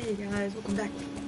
Hey guys, welcome back. Bird.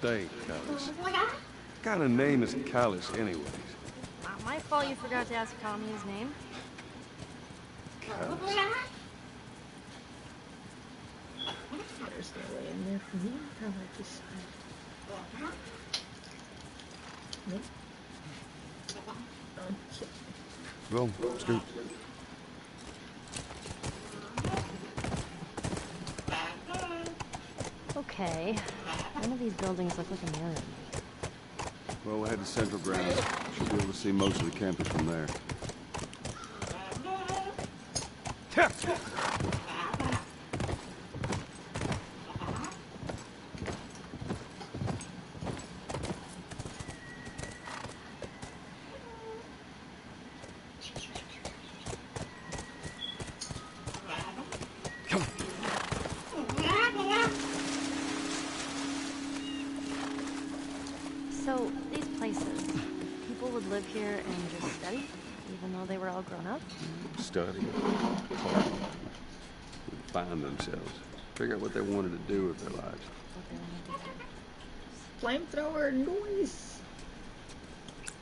Stay, Callus. What kind of name is Callus, anyways? Not my fault you forgot to ask Tommy his name. Callus. There's no way in there for me. How about this side? Nope. Okay. Go, scoot. Okay. None of these buildings look like a mirror. Well, we'll head to Central Grounds. Should be able to see most of the campus from there. Come. So, these places, people would live here and just study, even though they were all grown up? Study. Talk. Find themselves. Figure out what they wanted to do with their lives. What they wanted to do. Flamethrower noise.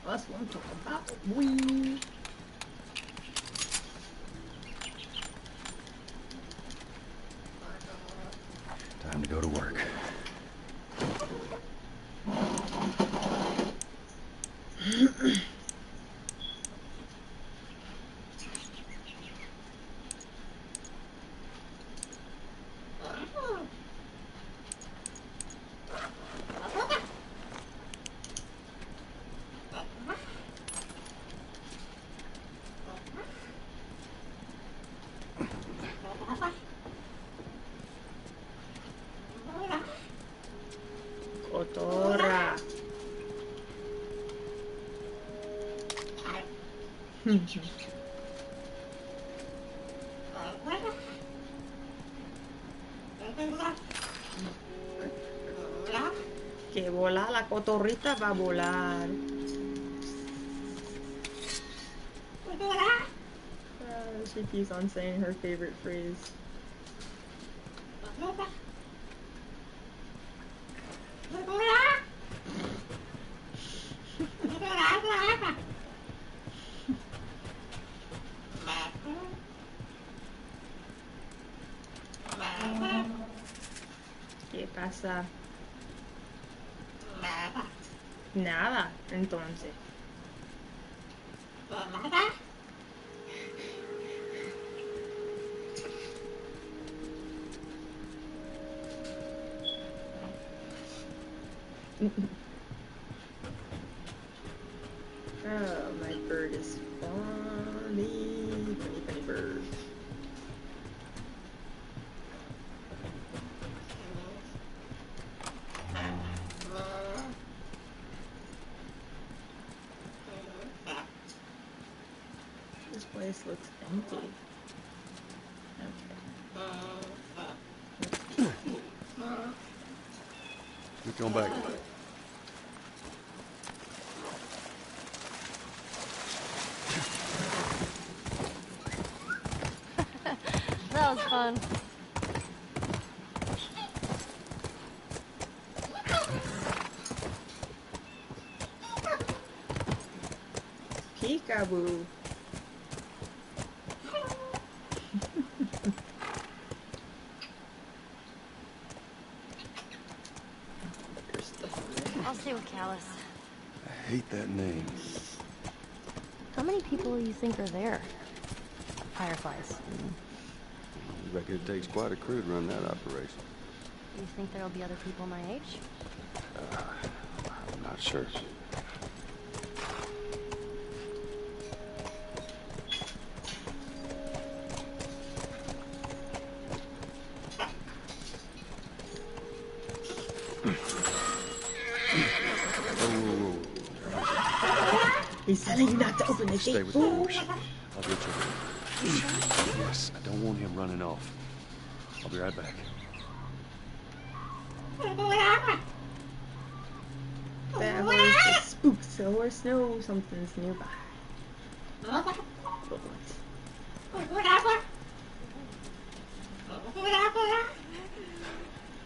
That's what I'm talking about. Wee. Time to go to work. que volar la cotorrita va a volar. Uh, she keeps on saying her favorite phrase. Oh, my bird is funny. Funny, funny bird. This place looks empty. Okay. On back. That. Peekaboo. There's stuff in there. I'll stay with Callus. I hate that name. How many people do you think are there? Fireflies. I reckon it takes quite a crew to run that operation. Do you think there'll be other people my age? I'm not sure. He's telling you not to open the stay gate, with the horse. I'll get you. Yes, I don't want him running off. I'll be right back. That horse is spooked. The horse knows something's nearby. But what?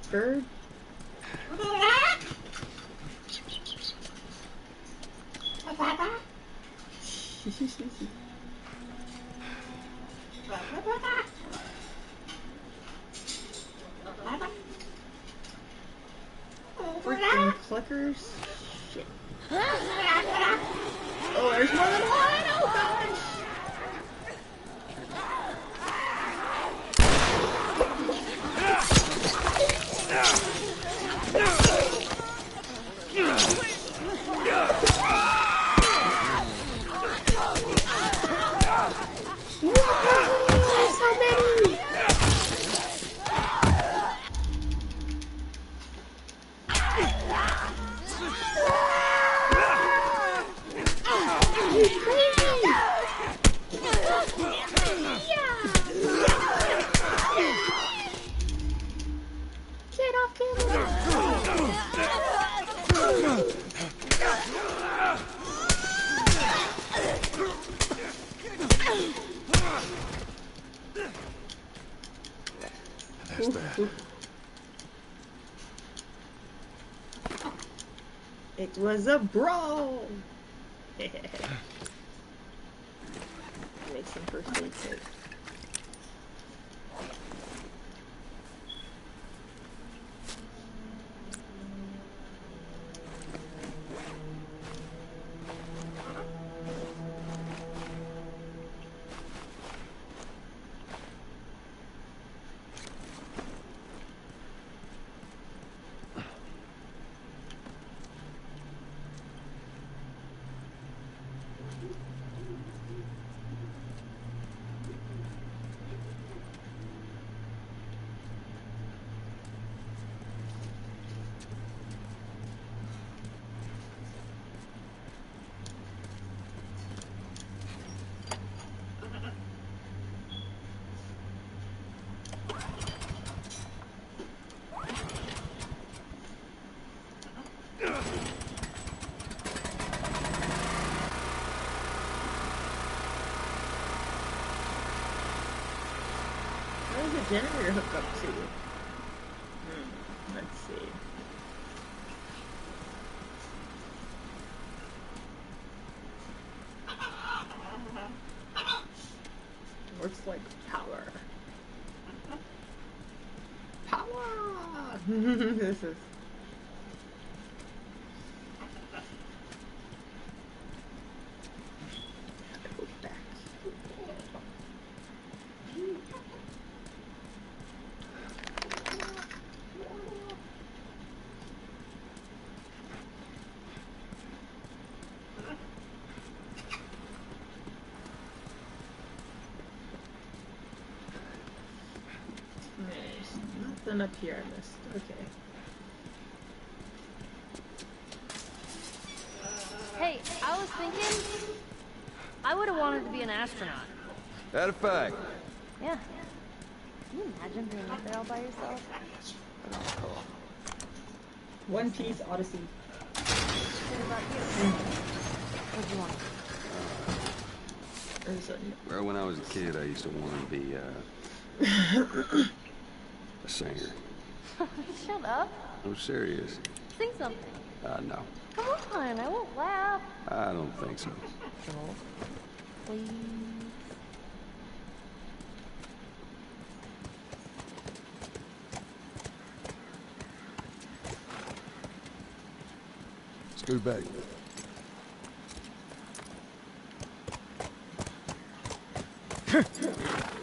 Bird? Freaking clickers. Shit. Oh, there's more than one. Oh gosh. It was a brawl. Make some first aid. Where's the generator hook up to? Hmm, let's see. Looks like power. Power! this is. Go back. There's nothing up here I missed. Okay. Hey, I was thinking I would have wanted to be an astronaut. That a fact. Yeah. Can you imagine being up there all by yourself? One Piece Odyssey. What about you? What'd you want? There's Well, when I was a kid, I used to want to be uh, A singer. Shut up. I'm serious. Sing something. Uh, no, Come on, I won't laugh. I don't think so. Joel, please. Scoot back. Oh,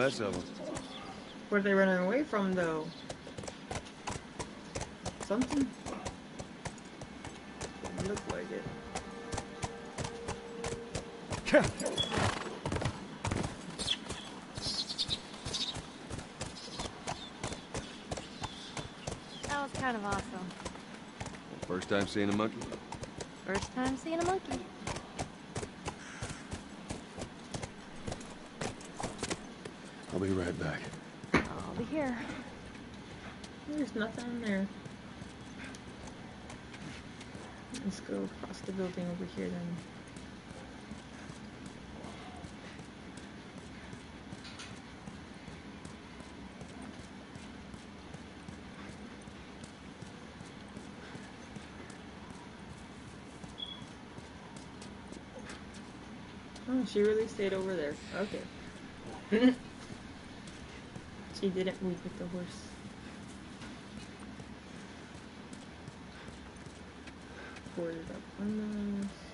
mess of them. What are they running away from, though? Something? Doesn't look like it. That was kind of awesome. First time seeing a monkey? First time seeing a monkey. I'll be right back. I'll be here. There's nothing in there. Let's go across the building over here then. Oh, she really stayed over there. Okay. she didn't move with the horse. Boarded up windows. Uh-huh.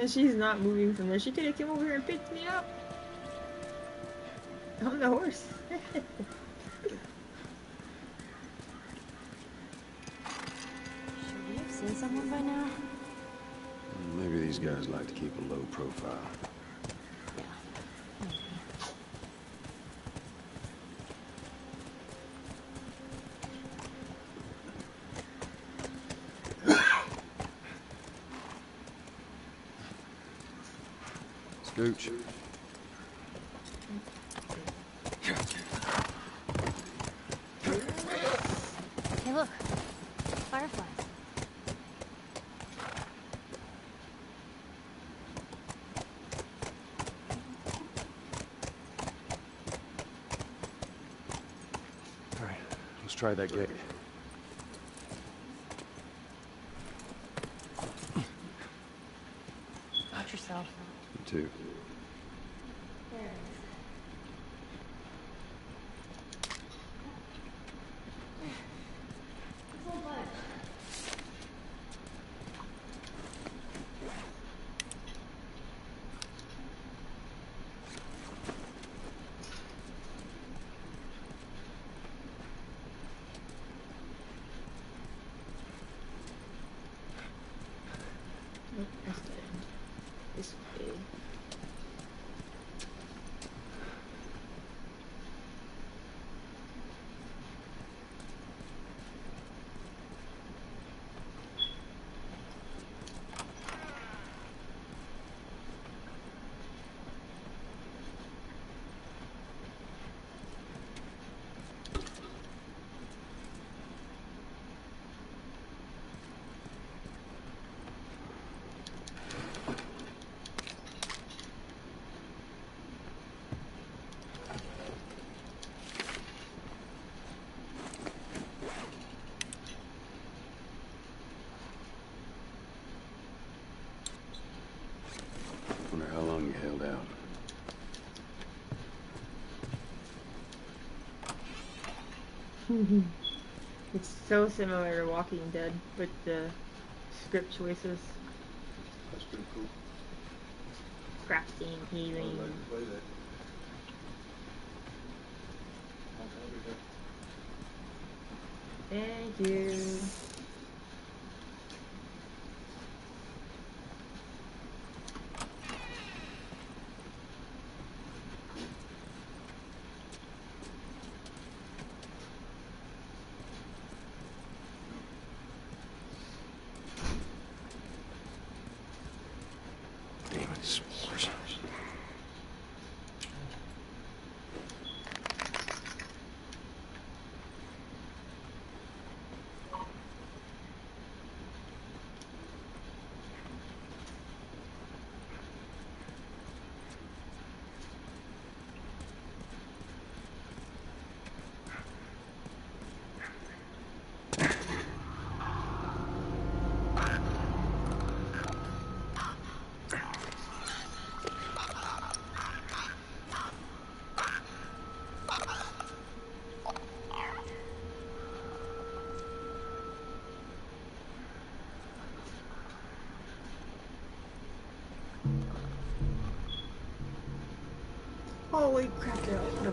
And she's not moving from there. She could have come over here and picked me up. On the horse. Should we have seen someone by now? Maybe these guys like to keep a low profile. Scooch. Hey, look. Fireflies. All right, let's try that gate. Watch yourself. You too. There it is. Nope, that's the end. This way. it's so similar to Walking Dead with the script choices, That's pretty cool. crafting, healing. like to play that. Thank you. Damn it, s'mores. Holy crap, they're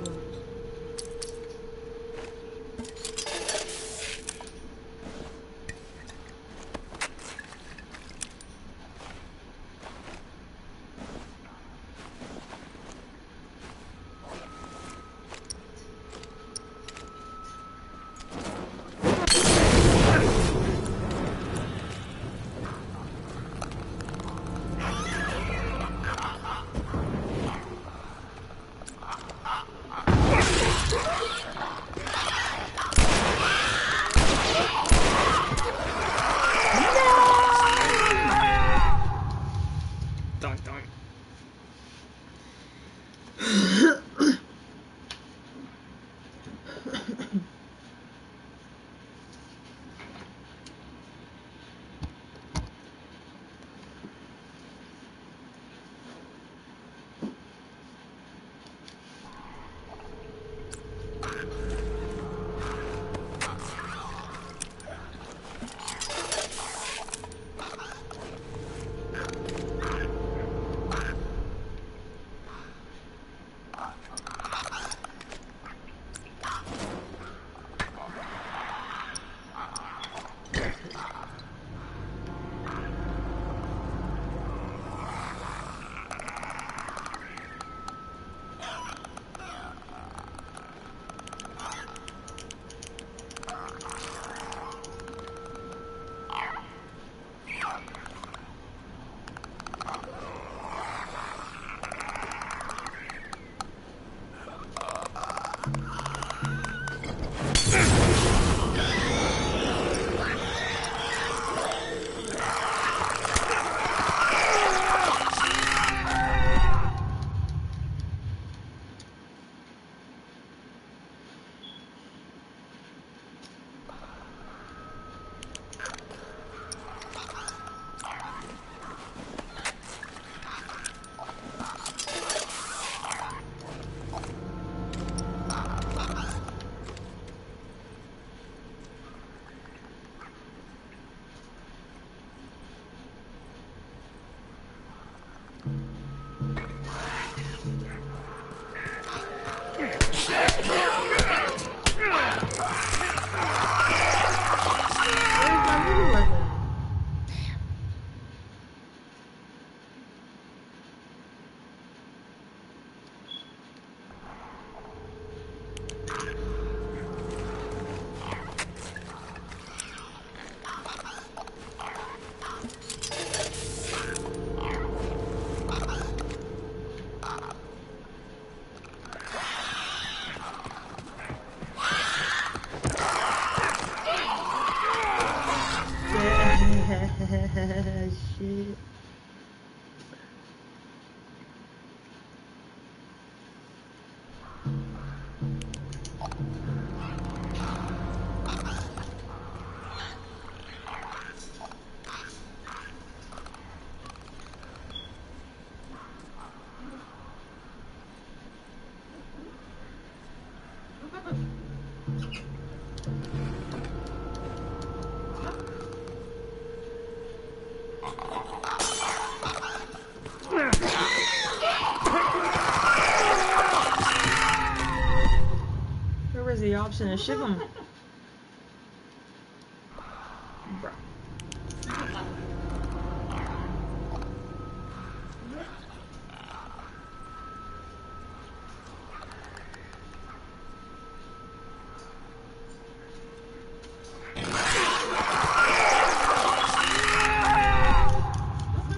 to ship him?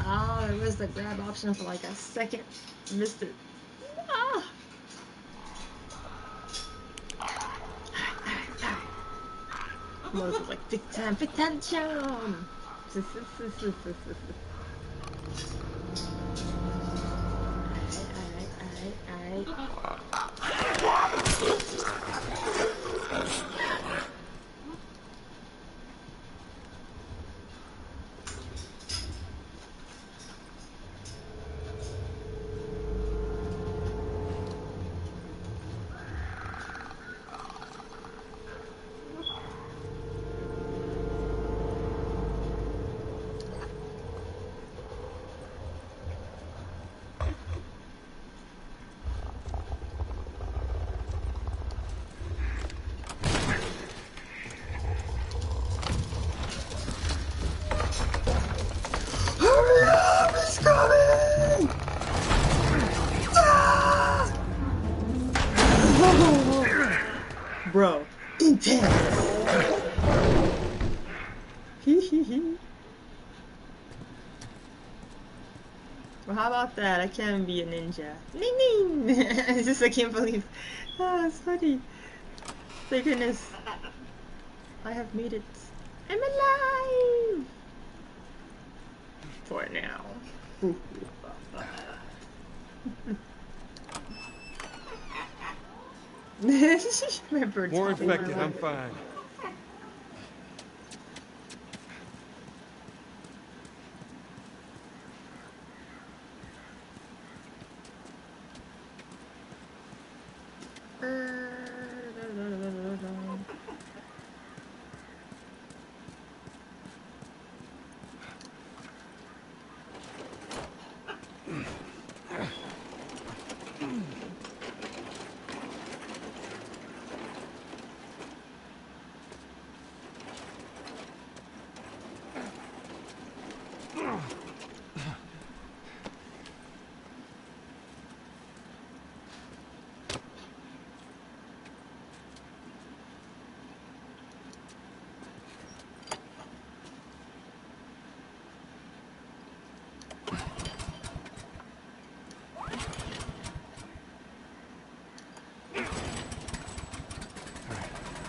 Oh, there was the grab option for like a second. Missed it. Time potential. Alright, alright, alright, alright. Hurry up! It's coming! Ah! Bro, intense. Hee hee hee. Well, how about that? I can't be a ninja. Ning ning! it's just I can't believe. Oh, it's funny. Thank goodness. I have made it. I'm alive! For now. My bird's More infected. I'm fine.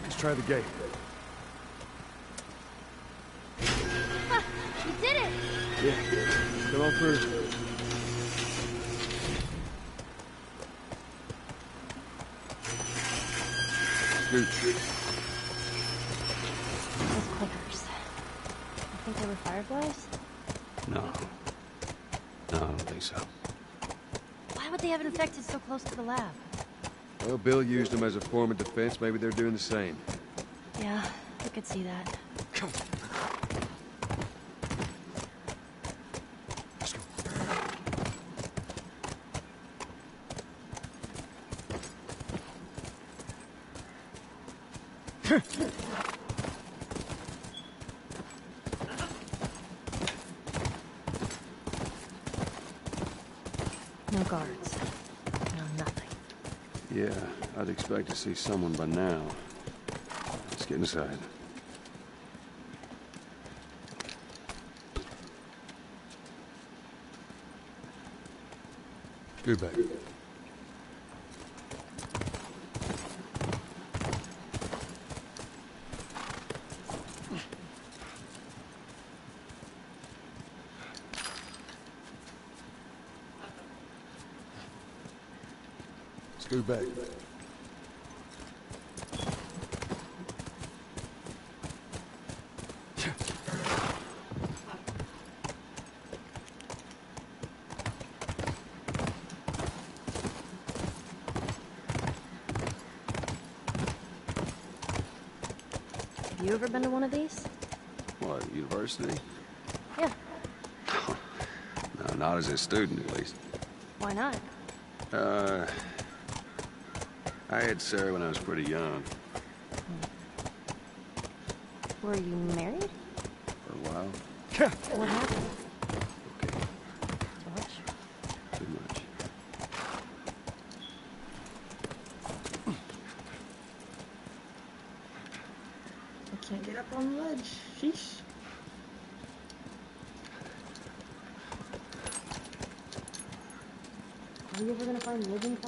Let's try the gate. You did it! Yeah. Come on through. Scoot. Those clickers. I think they were fireflies? No. No, I don't think so. Why would they have infected so close to the lab? Well, Bill used them as a form of defense. Maybe they're doing the same. Yeah, I could see that. Come Let's. No guards. No nothing. Yeah, I'd expect to see someone by now. Let's inside. Scoot back. Scoot back. You ever been to one of these? What, university? Yeah. No, not as a student, at least. Why not? Uh, I had Sarah when I was pretty young. Were you married? For a while. What happened? Okay, Too much? too much. I can't get up on the ledge. Sheesh. Are you ever gonna find living fireflies?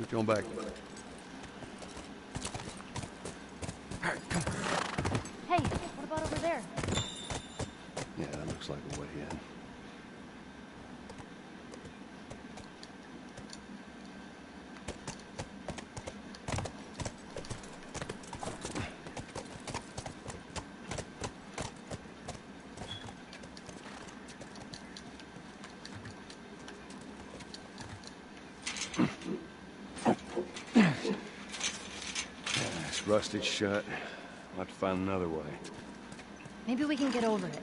Scoot you on back. Hey, what about over there? Yeah, that looks like a way in. It's shut. I'll have to find another way. Maybe we can get over it.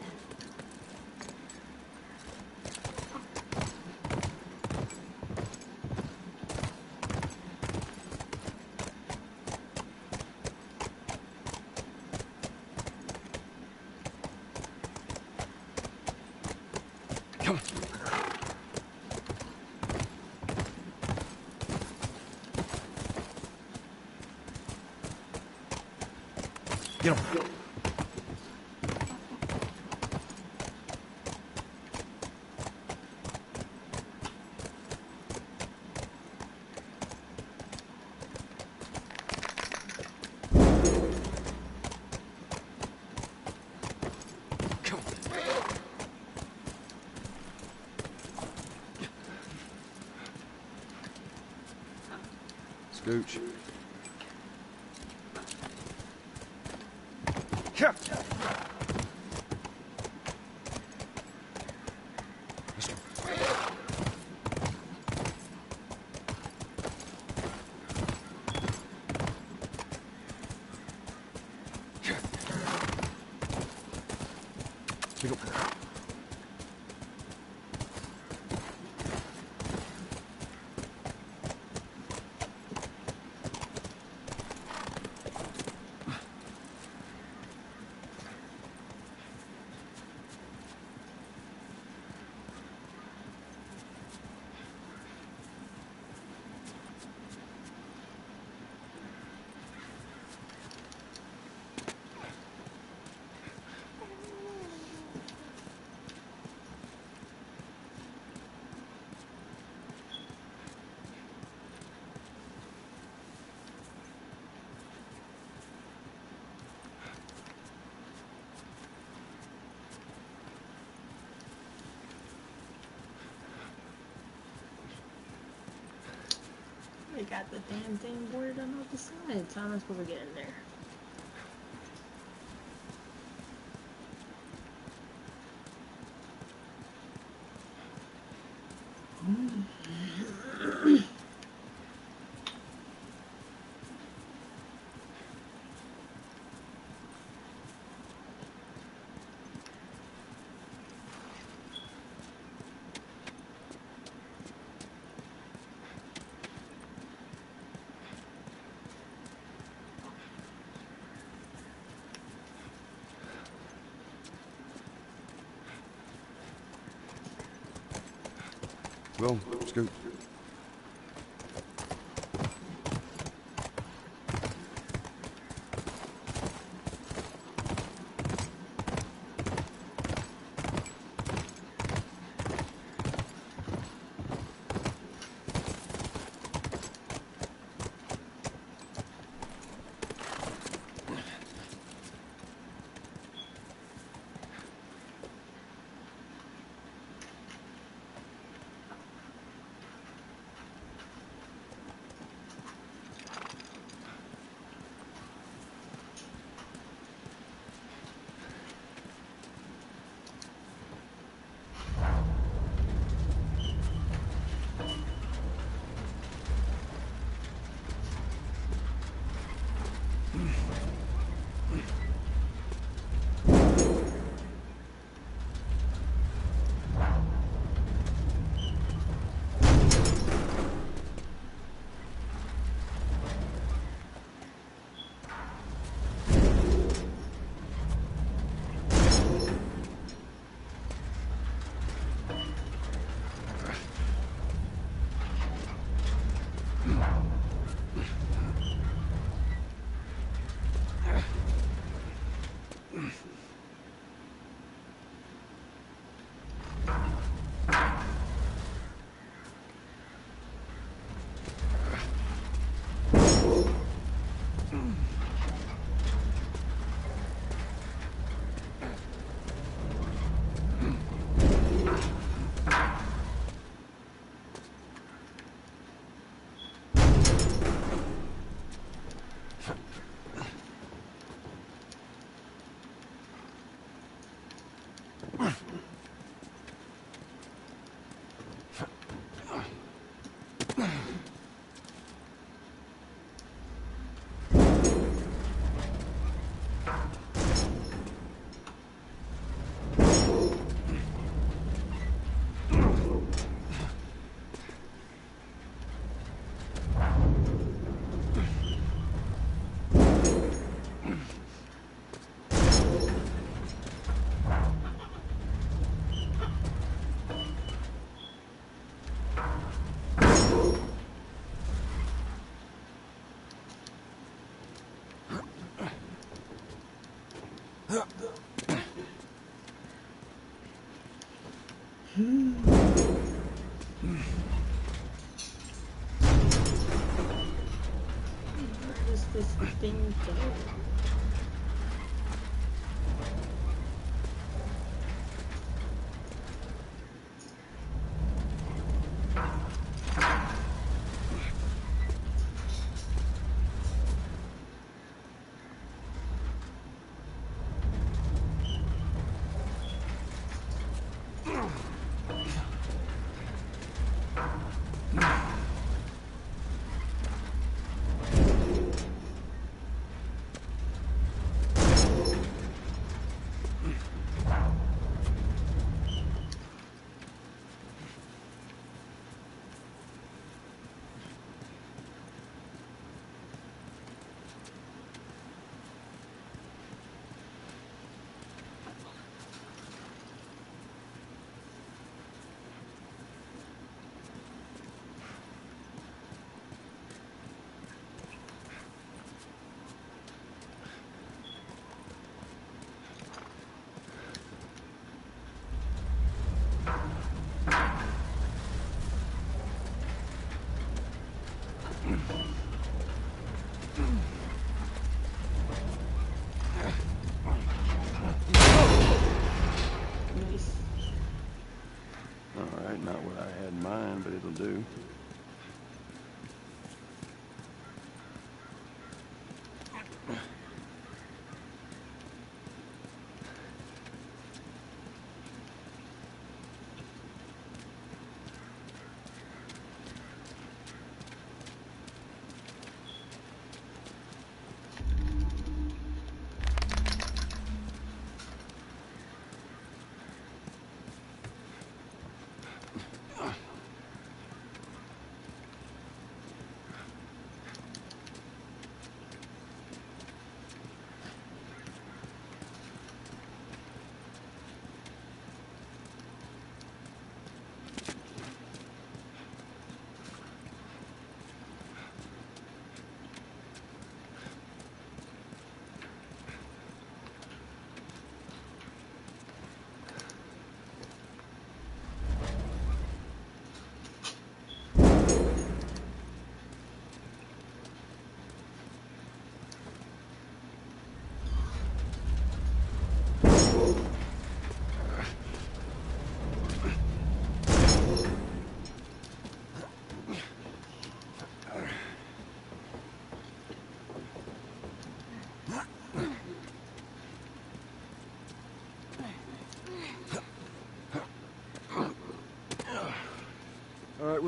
Come on. Get on. Come on. Scooch. They got the damn thing boarded on both the sides. How am I supposed to get in there? Hmm. Go, scoot.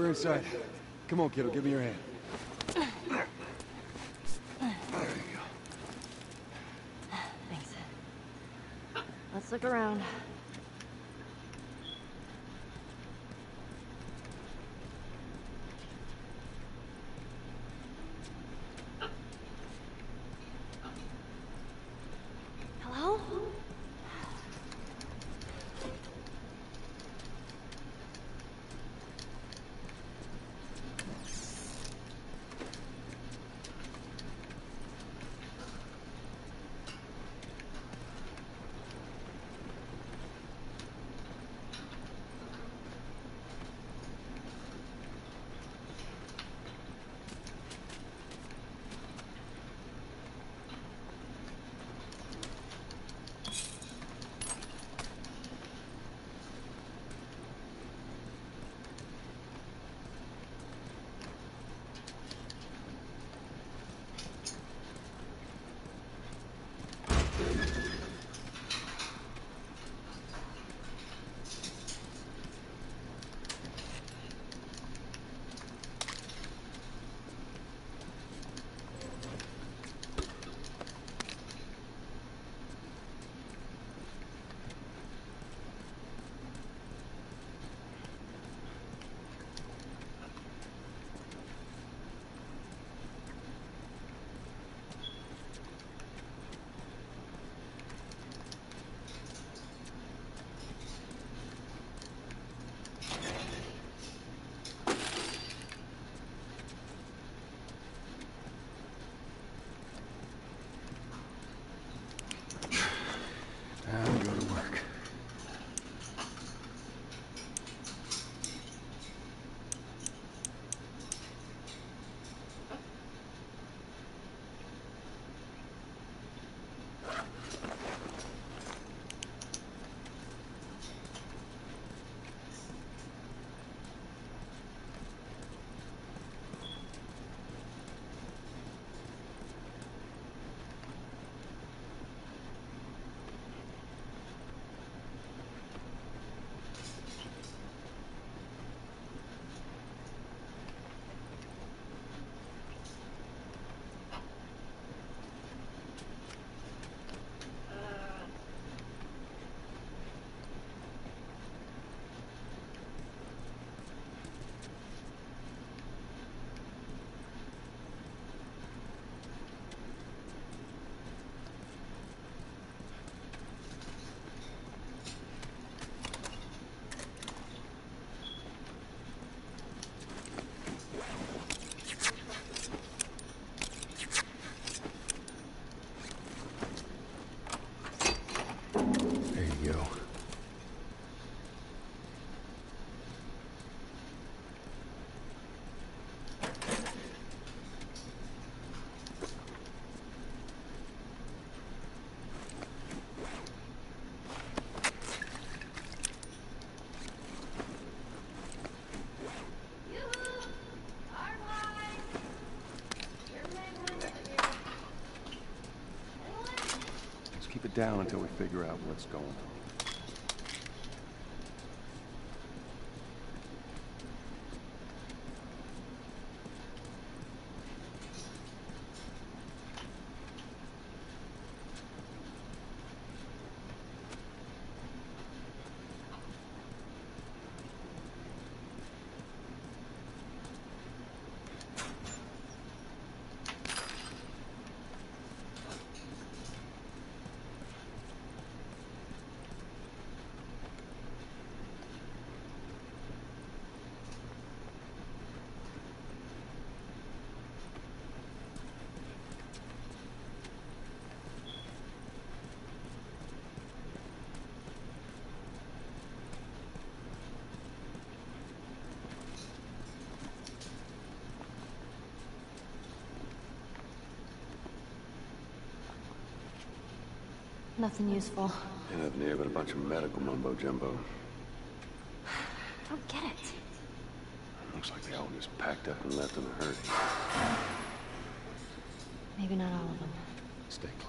We're inside. Come on, kiddo, give me your hand. There you go. Thanks. Let's look around. Down until we figure out what's going on. Nothing useful. Ain't nothing here but a bunch of medical mumbo jumbo. Don't get it. Looks like they all just packed up and left in a hurry. Maybe not all of them. Stay close.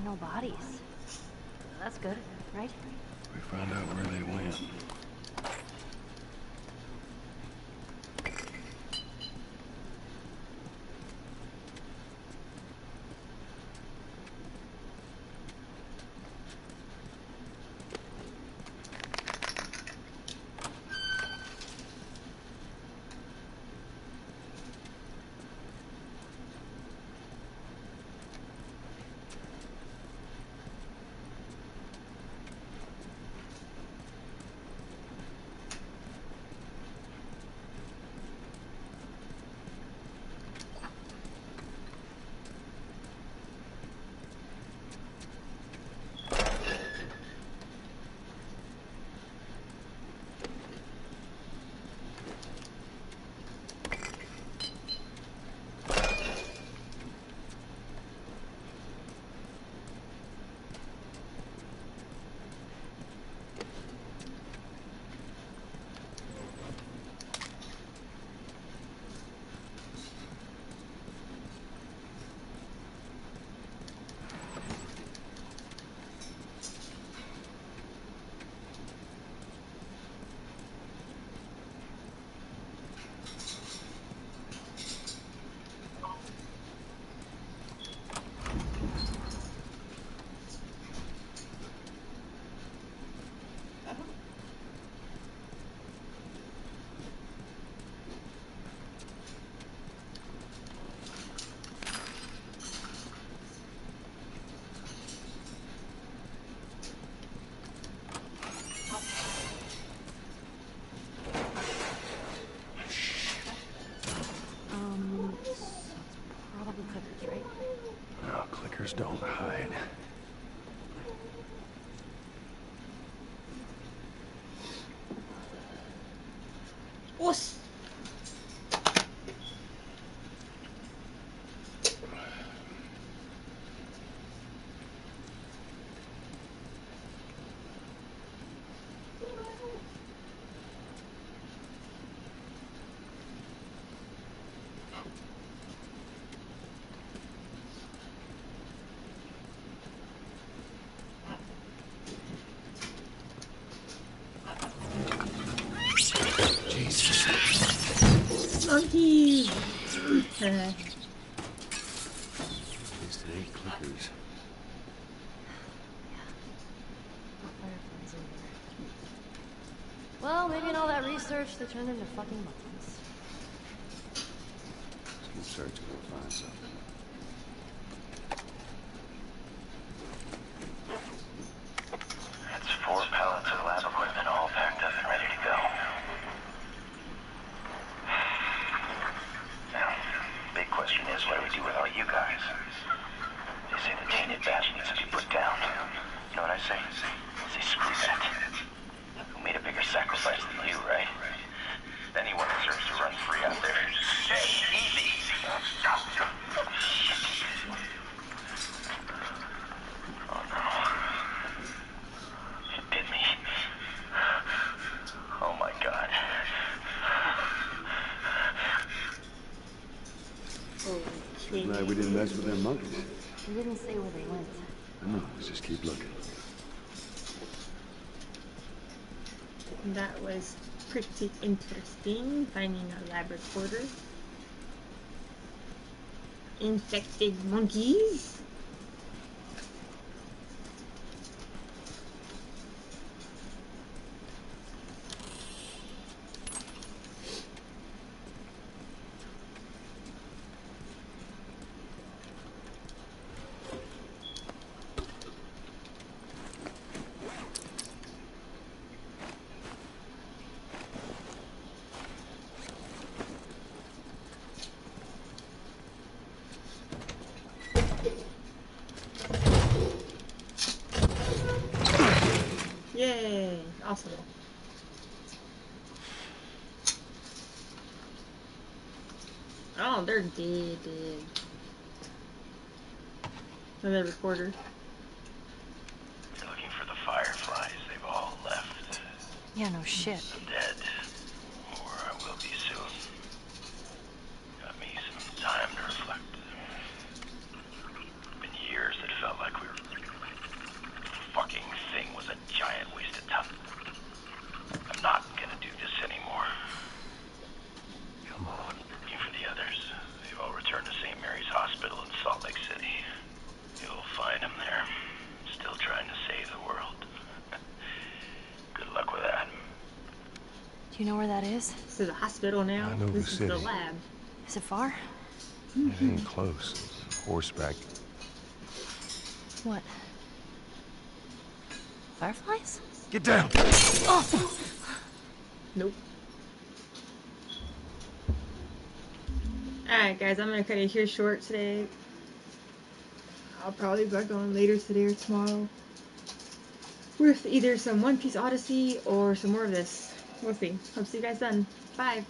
Are no bodies. That's good, right? We find out where they went. Monkeys. Clickers. Well, maybe in all that research, they turned into fucking monkeys. Let's find something. That's four pallets of lab equipment all packed up and ready to go. Now, big question is what do we do with all you guys? They say the tainted batch needs to be put down. You know what I say? I say screw that. Who made a bigger sacrifice than you, right? Anyone deserves to run free out there. Hey, easy! Oh no. It bit me. Oh my god. Okay. Glad we didn't mess with them monkeys. They didn't say where they went. I know. Let's just keep looking. That was pretty interesting, finding a lab recorder. Infected monkeys. Yay! Awesome. Oh, they're dead, dead. Another recorder. You're looking for the fireflies. They've all left. Yeah, no shit. I'm dead. Or I will be soon. Got me some time to reflect. Been years that felt like we were you know where that is? This is a hospital now. I know the this is the lab. Is it far? It ain't close. Horseback. What? Fireflies? Get down! Oh. Nope. Alright, guys, I'm gonna cut it here short today. I'll probably be back on later today or tomorrow. With either some One Piece Odyssey or some more of this. We'll see. Hope to see you guys then. Bye.